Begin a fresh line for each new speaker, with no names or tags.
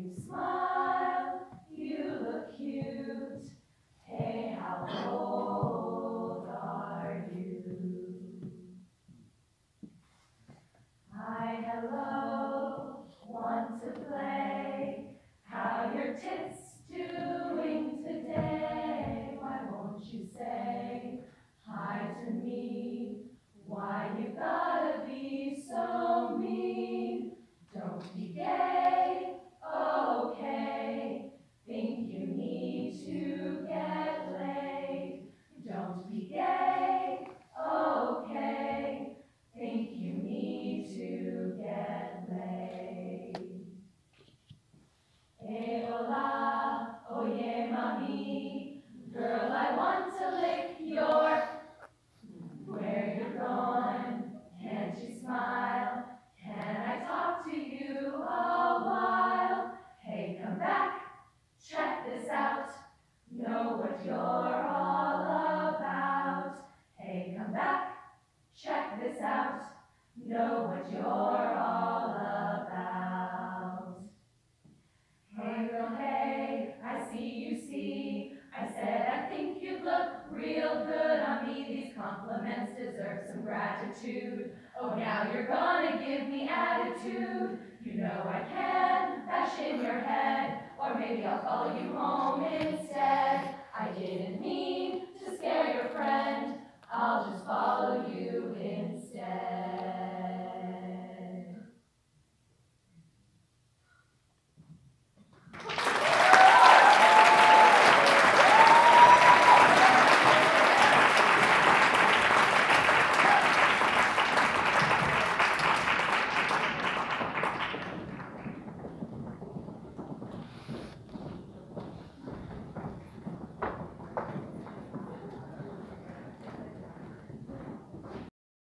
You smile, you look cute. Hey, how old are you? Hi, hello, want to play? Be Know what you're all about. Hey, girl, hey, I see you see. I said I think you look real good on me. These compliments deserve some gratitude. Oh, now you're gonna give me attitude. You know I can bash in your head, or maybe I'll follow you home